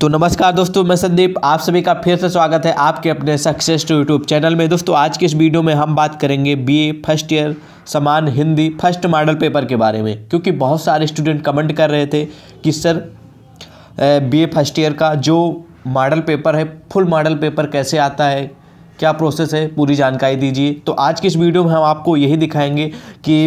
तो नमस्कार दोस्तों, मैं संदीप, आप सभी का फिर से स्वागत है आपके अपने सक्सेस टू यूट्यूब चैनल में। दोस्तों, आज के इस वीडियो में हम बात करेंगे बीए फ़र्स्ट ईयर समान हिंदी फ़र्स्ट मॉडल पेपर के बारे में, क्योंकि बहुत सारे स्टूडेंट कमेंट कर रहे थे कि सर बीए फ़र्स्ट ईयर का जो मॉडल पेपर है, फुल मॉडल पेपर कैसे आता है, क्या प्रोसेस है, पूरी जानकारी दीजिए। तो आज की इस वीडियो में हम आपको यही दिखाएँगे कि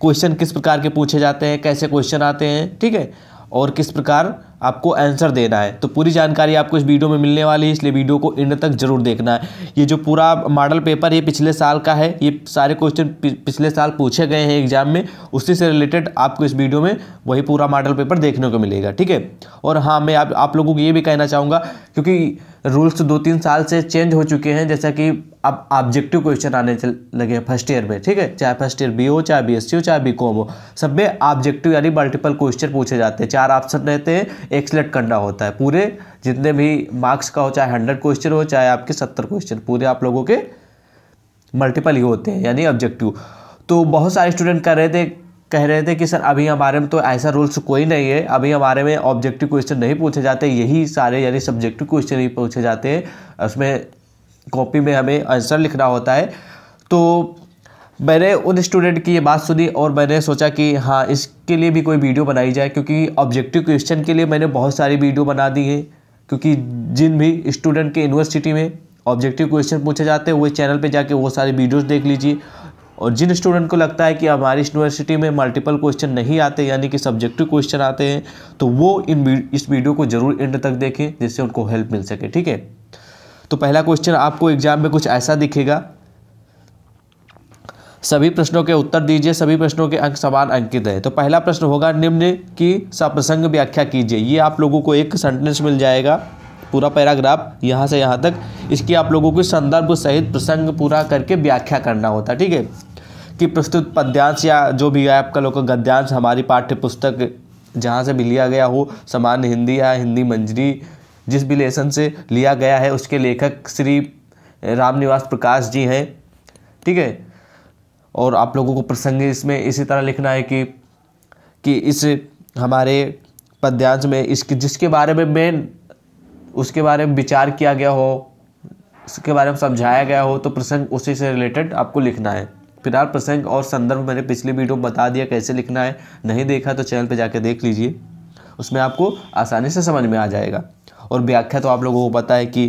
क्वेश्चन किस प्रकार के पूछे जाते हैं, कैसे क्वेश्चन आते हैं, ठीक है? और किस प्रकार आपको आंसर देना है। तो पूरी जानकारी आपको इस वीडियो में मिलने वाली है इसलिए वीडियो को एंड तक ज़रूर देखना है। ये जो पूरा मॉडल पेपर ये पिछले साल का है ये सारे क्वेश्चन पिछले साल पूछे गए हैं एग्ज़ाम में उसी से रिलेटेड आपको इस वीडियो में वही पूरा मॉडल पेपर देखने को मिलेगा ठीक है? और हाँ मैं आप, आप लोगों को ये भी कहना चाहूँगा क्योंकि रूल्स दो तीन साल से चेंज हो चुके हैं, जैसा कि अब ऑब्जेक्टिव क्वेश्चन आने लगे फ़र्स्ट ईयर में, ठीक है? चाहे फ़र्स्ट ईयर बी हो चाहे बी एस सी हो चाहे बी कॉम हो सब में ऑब्जेक्टिव यानी मल्टीपल क्वेश्चन पूछे जाते हैं। चार ऑप्शन रहते हैं, एक सिलेक्ट करना होता है पूरे। जितने भी मार्क्स का हो, चाहे हंड्रेड क्वेश्चन हो, चाहे आपके सत्तर क्वेश्चन पूरे आप लोगों के मल्टीपल ही होते हैं, यानी ऑब्जेक्टिव तो बहुत सारे स्टूडेंट कर रहे थे कह रहे थे कि सर, अभी हमारे में तो ऐसा रूल्स कोई नहीं है। अभी हमारे में ऑब्जेक्टिव क्वेश्चन नहीं पूछे जाते, यही सारे यानी सब्जेक्टिव क्वेश्चन ही पूछे जाते हैं। उसमें कॉपी में हमें आंसर लिखना होता है। तो मैंने उन स्टूडेंट की ये बात सुनी और मैंने सोचा कि हाँ इसके लिए भी कोई वीडियो बनाई जाए, क्योंकि ऑब्जेक्टिव क्वेश्चन के लिए मैंने बहुत सारी वीडियो बना दी है। क्योंकि जिन भी स्टूडेंट के यूनिवर्सिटी में ऑब्जेक्टिव क्वेश्चन पूछे जाते हैं, वो चैनल पे जाके वो सारी वीडियोस देख लीजिए। और जिन स्टूडेंट को लगता है कि हमारी यूनिवर्सिटी में मल्टीपल क्वेश्चन नहीं आते, यानी कि सब्जेक्टिव क्वेश्चन आते हैं तो वो इन इस वीडियो को ज़रूर एंड तक देखें, जिससे उनको हेल्प मिल सके, ठीक है? तो पहला क्वेश्चन आपको एग्ज़ाम में कुछ ऐसा दिखेगा। सभी प्रश्नों के उत्तर दीजिए, सभी प्रश्नों के अंक समान अंकित है। तो पहला प्रश्न होगा निम्न की सप्रसंग व्याख्या कीजिए। ये आप लोगों को एक सेंटेंस मिल जाएगा। पूरा पैराग्राफ यहाँ से यहाँ तक। इसकी आप लोगों को संदर्भ सहित प्रसंग पूरा करके व्याख्या करना होता है ठीक है? कि प्रस्तुत पद्यांश या जो भी है आपका लोग गद्यांश, हमारी पाठ्य पुस्तक जहाँ से भी लिया गया हो सामान्य हिंदी या हिंदी मंजरी, जिस भी लेसन से लिया गया है, उसके लेखक श्री रामनिवास प्रकाश जी हैं। ठीक है? और आप लोगों को प्रसंग इसमें इसी तरह लिखना है कि कि इस हमारे पद्यांश में इसके, जिसके बारे में मेन उसके बारे में विचार किया गया हो, उसके बारे में समझाया गया हो तो प्रसंग उसी से रिलेटेड आपको लिखना है। फ़िलहाल प्रसंग और संदर्भ मैंने पिछली वीडियो में बता दिया कैसे लिखना है, नहीं देखा तो चैनल पर जाके देख लीजिए। उसमें आपको आसानी से समझ में आ जाएगा। और व्याख्या तो आप लोगों को पता है कि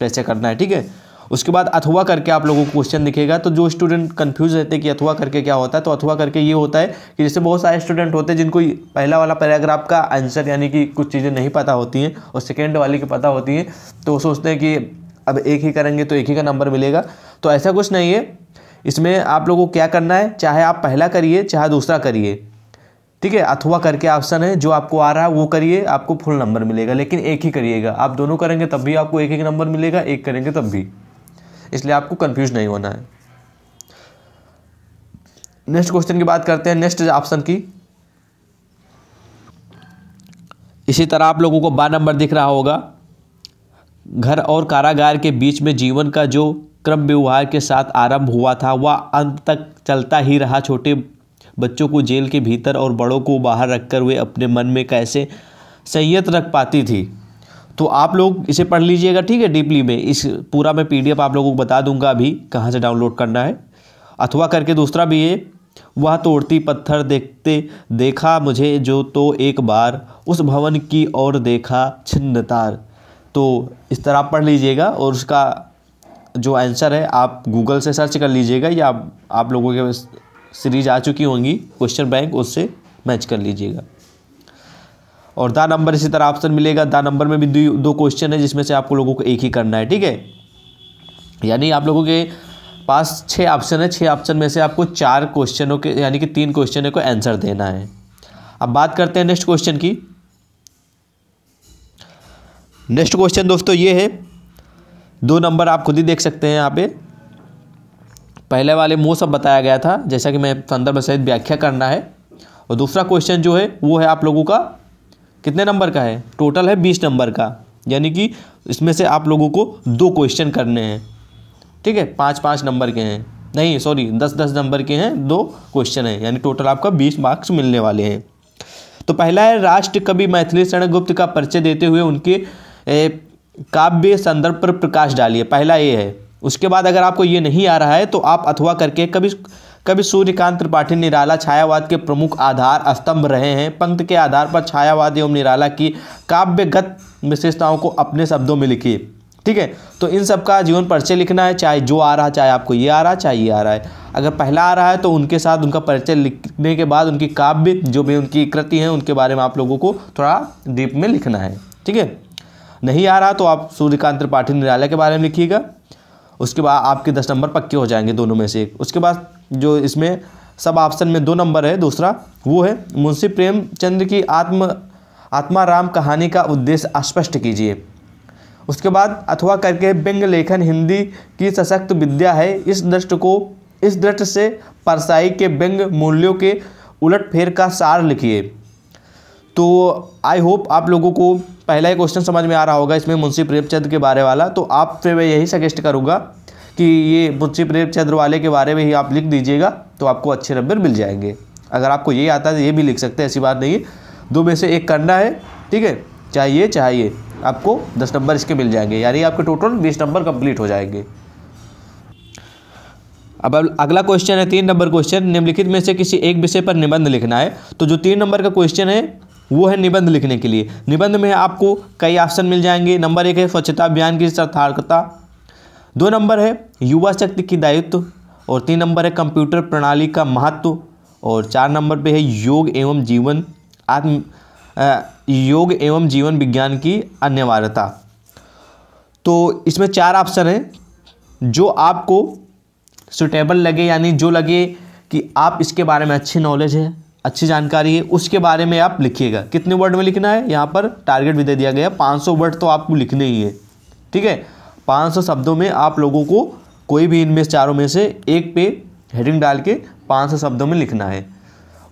कैसे करना है, ठीक है? उसके बाद अथवा करके आप लोगों को क्वेश्चन दिखेगा तो जो स्टूडेंट कंफ्यूज रहते हैं कि अथवा करके क्या होता है तो अथवा करके ये होता है कि जैसे बहुत सारे स्टूडेंट होते हैं जिनको पहला वाला पैराग्राफ का आंसर यानी कि कुछ चीज़ें नहीं पता होती हैं और सेकेंड वाली की पता होती हैं तो सोचते हैं कि अब एक ही करेंगे तो एक ही का नंबर मिलेगा। तो ऐसा कुछ नहीं है। इसमें आप लोगों को क्या करना है? चाहे आप पहला करिए, चाहे दूसरा करिए। ठीक है? अथवा करके ऑप्शन है, जो आपको आ रहा है, वो करिए, आपको फुल नंबर मिलेगा, लेकिन एक ही करिएगा। आप दोनों करेंगे तब भी आपको एक एक नंबर मिलेगा, एक करेंगे तब भी। इसलिए आपको कंफ्यूज नहीं होना है। नेक्स्ट क्वेश्चन की बात करते हैं नेक्स्ट ऑप्शन की। इसी तरह आप लोगों को बा नंबर दिख रहा होगा। घर और कारागार के बीच में जीवन का जो क्रम व्यवहार के साथ आरंभ हुआ था, वह अंत तक चलता ही रहा। छोटे बच्चों को जेल के भीतर और बड़ों को बाहर रखकर वे अपने मन में कैसे संयत रख पाती थी? तो आप लोग इसे पढ़ लीजिएगा, ठीक है, डीपली में। इस पूरा मैं पीडीएफ आप लोगों को बता दूँगा अभी, कहाँ से डाउनलोड करना है। अथवा करके दूसरा भी है, वह तोड़ती पत्थर देखते देखा मुझे जो तो एक बार, उस भवन की ओर देखा छिन्न तार। तो इस तरह आप पढ़ लीजिएगा और उसका जो आंसर है आप गूगल से सर्च कर लीजिएगा या आप, लोगों के सीरीज़ आ चुकी होंगी क्वेश्चन बैंक उससे मैच कर लीजिएगा। और दा नंबर इसी तरह ऑप्शन मिलेगा। दा नंबर में भी दो क्वेश्चन है जिसमें से आपको लोगों को एक ही करना है ठीक है? यानी आप लोगों के पास छः ऑप्शन है। छः ऑप्शन में से आपको चार क्वेश्चनों के यानी कि तीन क्वेश्चन को आंसर देना है। अब बात करते हैं नेक्स्ट क्वेश्चन की। नेक्स्ट क्वेश्चन दोस्तों ये है। दो नंबर आप खुद ही देख सकते हैं यहाँ पे। पहले वाले मोह सब बताया गया था, जैसा कि मैं संदर्भ सहित व्याख्या करना है। और दूसरा क्वेश्चन जो है, वो है आप लोगों का, कितने नंबर का है? टोटल है बीस नंबर का। यानी कि इसमें से आप लोगों को दो क्वेश्चन करने हैं। ठीक है पाँच पाँच नंबर के हैं। नहीं, सॉरी दस दस नंबर के हैं, दो क्वेश्चन हैं। यानी टोटल आपका बीस मार्क्स मिलने वाले हैं। तो पहला है, राष्ट्र कवि मैथिली शरण गुप्त का परिचय देते हुए उनके काव्य संदर्भ पर प्रकाश डालिए। पहला ये है। उसके बाद अगर आपको ये नहीं आ रहा है तो आप अथवा करके कभी कभी सूर्यकांत त्रिपाठी निराला छायावाद के प्रमुख आधार स्तंभ रहे हैं। पंक्त के आधार पर छायावाद एवं निराला की काव्यगत विशेषताओं को अपने शब्दों में लिखिए। ठीक है? तो इन सब का जीवन परिचय लिखना है। चाहे जो आ रहा है, चाहे आपको ये आ रहा है, चाहे ये आ रहा है। अगर पहला आ रहा है तो उनके साथ उनका परिचय लिखने के बाद उनकी काव्य, जो भी उनकी कृति है, उनके बारे में आप लोगों को थोड़ा डीप में लिखना है। ठीक है? नहीं आ रहा तो आप सूर्यकांत त्रिपाठी निराला के बारे में लिखिएगा। उसके बाद आपके दस नंबर पक्के हो जाएँगे दोनों में से एक। उसके बाद जो इसमें सब ऑप्शन में दो नंबर है, दूसरा वो है, मुंशी प्रेमचंद्र की आत्म, आत्मा राम कहानी का उद्देश्य स्पष्ट कीजिए। उसके बाद अथवा करके व्यंग लेखन हिंदी की सशक्त विद्या है, इस दृष्ट को, इस दृष्ट से परसाई के व्यंग मूल्यों के उलट फेर का सार लिखिए। तो आई होप आप लोगों को पहला ही क्वेश्चन समझ में आ रहा होगा इसमें मुंशी प्रेमचंद के बारे वाला। तो आप फिर मैं यही सजेस्ट करूँगा कि ये मुंशी प्रेमचंद्र वाले के बारे में ही आप लिख दीजिएगा तो आपको अच्छे नंबर मिल जाएँगे। अगर आपको ये आता है तो ये भी लिख सकते हैं, ऐसी बात नहीं है। दो में से एक करना है, ठीक है? चाहिए चाहिए। आपको दस नंबर इसके मिल जाएँगे, यानी आपके टोटल बीस नंबर कंप्लीट हो जाएँगे। अब अगला क्वेश्चन है, तीन नंबर क्वेश्चन निम्नलिखित में से किसी एक विषय पर निबंध लिखना है। तो जो तीन नंबर का क्वेश्चन है वो है निबंध लिखने के लिए। निबंध में आपको कई ऑप्शन मिल जाएँगे। नंबर एक है स्वच्छता अभियान की सार्थकता। दो नंबर है युवा शक्ति की दायित्व। और तीन नंबर है कंप्यूटर प्रणाली का महत्व। और चार नंबर पे है योग एवं जीवन, आत्म योग एवं जीवन विज्ञान की अनिवार्यता। तो इसमें चार ऑप्शन हैं, जो आपको सुटेबल लगे, यानी जो लगे कि आप इसके बारे में अच्छी नॉलेज है। अच्छी जानकारी है, उसके बारे में आप लिखिएगा। कितने वर्ड में लिखना है? यहाँ पर टारगेट भी दे दिया गया। पाँच सौ वर्ड तो आपको लिखने ही है। ठीक है? पाँच सौ शब्दों में आप लोगों को कोई भी इनमें चारों में से एक पे हेडिंग डाल के पाँच सौ शब्दों में लिखना है।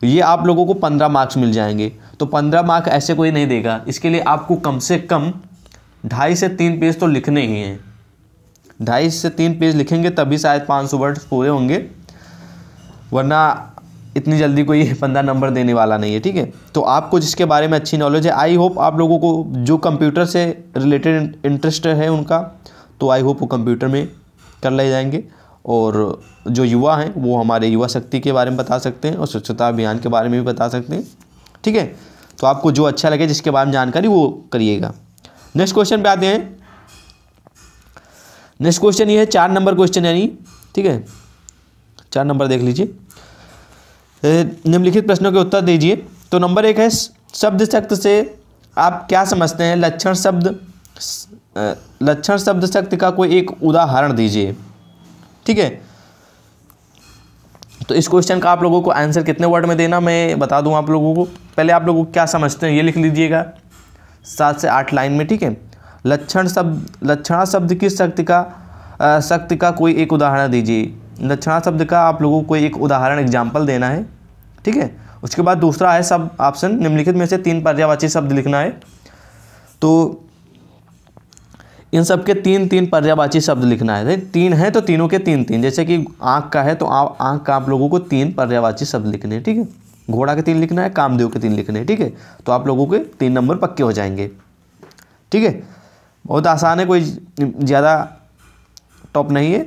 ये आप लोगों को पंद्रह मार्क्स मिल जाएँगे। तो पंद्रह मार्क ऐसे कोई नहीं देगा। इसके लिए आपको कम से कम ढाई से तीन पेज तो लिखने ही हैं। ढाई से तीन पेज लिखेंगे, तभी शायद पाँच सौ वर्ड पूरे होंगे। वरना इतनी जल्दी कोई पंद्रह नंबर देने वाला नहीं है, ठीक है? तो आपको जिसके बारे में अच्छी नॉलेज है आई होप आप लोगों को जो कंप्यूटर से रिलेटेड इंटरेस्ट है उनका तो आई होप वो कंप्यूटर में कर ले जाएँगे। और जो युवा हैं, वो हमारे युवा शक्ति के बारे में बता सकते हैं और स्वच्छता अभियान के बारे में भी बता सकते हैं, ठीक है? तो आपको जो अच्छा लगे, जिसके बारे में जानकारी, वो करिएगा। नेक्स्ट क्वेश्चन पे आते हैं। नेक्स्ट क्वेश्चन ये है, चार नंबर क्वेश्चन यानी, ठीक है? चार नंबर देख लीजिए। निम्नलिखित प्रश्नों के उत्तर दीजिए। तो नंबर एक है, शब्द शक्त से आप क्या समझते हैं? लक्षण शब्द लक्षण शब्द शक्ति का कोई एक उदाहरण दीजिए। ठीक है? तो इस क्वेश्चन का आप लोगों को आंसर कितने वर्ड में देना, मैं बता दूँ आप लोगों को। पहले आप लोगों को क्या समझते हैं, ये लिख लीजिएगा। सात से आठ लाइन में, ठीक है? लक्षण शब्द, लक्षणा शब्द की शक्ति का शक्ति का कोई एक उदाहरण दीजिए। लक्षणा शब्द का आप लोगों को एक उदाहरण एग्ज़ाम्पल देना है, ठीक है? उसके बाद दूसरा है सब ऑप्शन निम्नलिखित में से तीन पर्यावाची शब्द लिखना है। तो इन सब के तीन तीन पर्यावाची शब्द लिखना है। तीन है तो तीनों के तीन तीन। जैसे कि आँख का है तो आँख का आप लोगों को तीन पर्यावाची शब्द लिखने हैं, ठीक है? घोड़ा के तीन लिखना है, कामदेव के तीन लिखने हैं, ठीक है? तो आप लोगों के तीन नंबर पक्के हो जाएँगे, ठीक है? बहुत आसान है, कोई ज़्यादा टॉप नहीं है।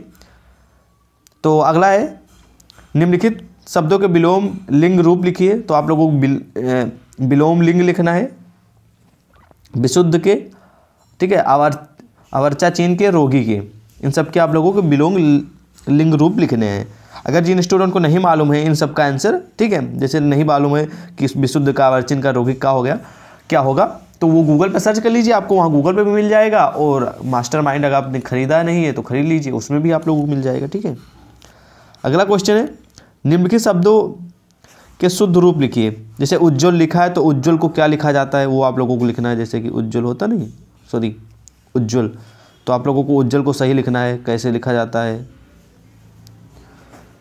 तो अगला है, निम्नलिखित शब्दों के विलोम लिंग रूप लिखिए। तो आप लोगों को विलोम लिंग लिखना है, विशुद्ध के, ठीक है, आवर अवर्चा चीन के, रोगी के। इन सब के आप लोगों को विलोम लिंग रूप लिखने हैं। अगर जिन स्टूडेंट को नहीं मालूम है इन सब का आंसर, ठीक है, जैसे नहीं मालूम है कि विशुद्ध का अवर्चिन का, रोगी का हो गया, क्या होगा तो वो गूगल पर सर्च कर लीजिए, आपको वहाँ गूगल पर भी मिल जाएगा, और मास्टर माइंड अगर आपने खरीदा नहीं है तो खरीद लीजिए, उसमें भी आप लोगों को मिल जाएगा, ठीक है। अगला क्वेश्चन है, निम्नलिखित शब्दों के शुद्ध रूप लिखिए। जैसे उज्ज्वल लिखा है तो उज्ज्वल को क्या लिखा जाता है? वो आप लोगों को लिखना है, जैसे कि उज्ज्वल होता नहीं सॉरी उज्ज्वल। तो आप लोगों को उज्जवल को सही लिखना है, कैसे लिखा जाता है?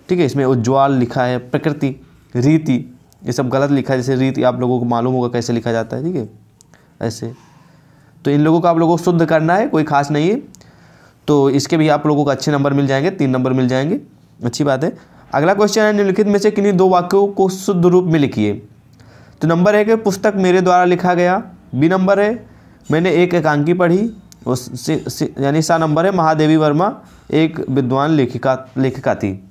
ठीक है, इसमें उज्ज्वल लिखा है, प्रकृति, रीति, ये सब गलत लिखा है, जैसे रीति आप लोगों को मालूम होगा कैसे लिखा जाता है, ठीक है? ऐसे। तो इन लोगों को आप लोगों को शुद्ध करना है, कोई खास नहीं है। तो इसके भी आप लोगों को अच्छे नंबर मिल जाएँगे, तीन नंबर मिल जाएँगे। अच्छी बात है। अगला क्वेश्चन है, निम्नलिखित में से किन्हीं दो वाक्यों को शुद्ध रूप में लिखिए। तो नंबर है कि पुस्तक मेरे द्वारा लिखा गया। बी नंबर है, मैंने एक एकांकी पढ़ी। उस यानी सा नंबर है, महादेवी वर्मा, एक विद्वान लेखिका लेखिका थी।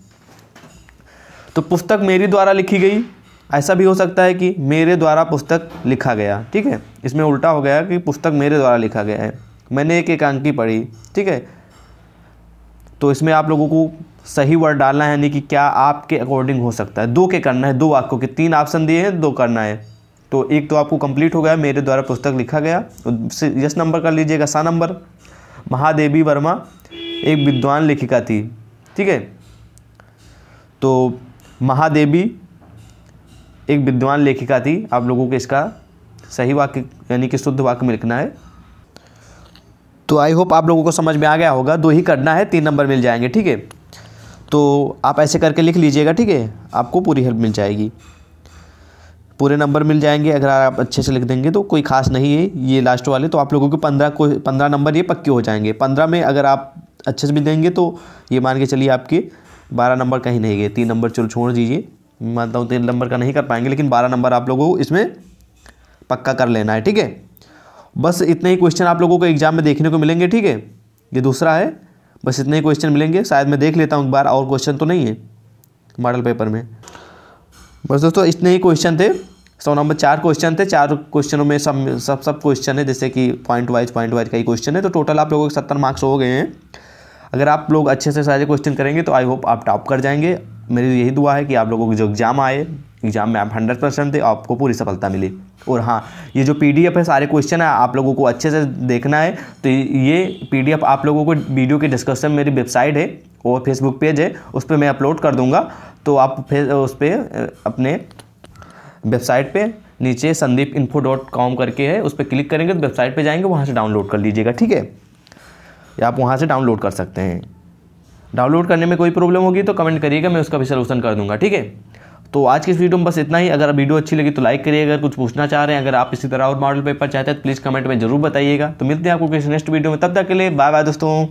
तो पुस्तक मेरी द्वारा लिखी गई। ऐसा भी हो सकता है कि मेरे द्वारा पुस्तक लिखा गया। ठीक है? इसमें उल्टा हो गया कि पुस्तक मेरे द्वारा लिखा गया है। मैंने एक एकांकी पढ़ी। ठीक है? तो इसमें आप लोगों को सही वर्ड डालना है, यानी कि क्या आपके अकॉर्डिंग हो सकता है। दो के करना है, दो वाक्यों के तीन ऑप्शन दिए हैं, दो करना है। तो एक तो आपको कंप्लीट हो गया, मेरे द्वारा पुस्तक लिखा गया। यस नंबर कर लीजिएगा, सा नंबर महादेवी वर्मा, एक विद्वान लेखिका थी, ठीक है? तो महादेवी, एक विद्वान लेखिका थी, आप लोगों को इसका सही वाक्य, यानी कि शुद्ध वाक्य में लिखना है। तो आई होप आप लोगों को समझ में आ गया होगा, दो ही करना है, तीन नंबर मिल जाएँगे, ठीक है? तो आप ऐसे करके लिख लीजिएगा, ठीक है? आपको पूरी हेल्प मिल जाएगी। पूरे नंबर मिल जाएँगे, अगर आप अच्छे से लिख देंगे तो कोई खास नहीं है ये लास्ट वाले तो आप लोगों के पंद्रह को, पंद्रह नंबर ये पक्के हो जाएँगे। पंद्रह में अगर आप अच्छे से भी देंगे तो ये मान के चलिए आपके बारह नंबर कहीं नहीं गए। तीन नंबर चलो छोड़ दीजिए। मानता हूँ तीन नंबर का नहीं कर पाएँगे, लेकिन बारह नंबर आप लोगों को इसमें पक्का कर लेना है, ठीक है? बस इतने ही क्वेश्चन आप लोगों को एग्ज़ाम में देखने को मिलेंगे, ठीक है? ये दूसरा है। बस इतने ही क्वेश्चन मिलेंगे। शायद मैं देख लेता हूँ एक बार, और क्वेश्चन तो नहीं है मॉडल पेपर में। बस दोस्तों, इतने ही क्वेश्चन थे। सौ नंबर चार क्वेश्चन थे। चार क्वेश्चनों में सब सब सब क्वेश्चन है, जैसे कि पॉइंट वाइज पॉइंट वाइज का ही क्वेश्चन है। तो टोटल आप लोगों के सत्तर मार्क्स हो गए हैं। अगर आप लोग अच्छे से सारे क्वेश्चन करेंगे तो आई होप आप टॉप कर जाएँगे। मेरी यही दुआ है कि आप लोगों को जो एग्ज़ाम आए एग्ज़ाम में आप हंड्रेड परसेंट दे आपको पूरी सफलता मिली। और हाँ ये जो पीडीएफ है, सारे क्वेश्चन है, आप लोगों को अच्छे से देखना है। तो ये पीडीएफ आप लोगों को वीडियो के डिस्कशन मेरी वेबसाइट है और फेसबुक पेज है, उस पर मैं अपलोड कर दूँगा। तो आप फिर, उस पर अपने वेबसाइट पे नीचे संदीप इन्फो डॉट कॉम करके है, उस पर क्लिक करेंगे तो वेबसाइट पे जाएँगे, वहाँ से डाउनलोड कर लीजिएगा, ठीक है? या आप वहाँ से डाउनलोड कर सकते हैं। डाउनलोड करने में कोई प्रॉब्लम होगी तो कमेंट करिएगा, मैं उसका भी सलूशन कर दूँगा, ठीक है? तो आज की इस वीडियो में बस इतना ही। अगर वीडियो अच्छी लगी तो लाइक करिए अगर कुछ पूछना चाह रहे हैं, अगर आप इसी तरह और मॉडल पेपर चाहते हैं तो प्लीज़ कमेंट में ज़रूर बताइएगा। तो मिलते हैं आपको किसी नेक्स्ट वीडियो में। तब तक के लिए बाय बाय दोस्तों।